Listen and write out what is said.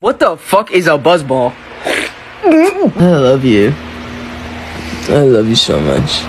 What the fuck is a buzzball? I love you. I love you so much.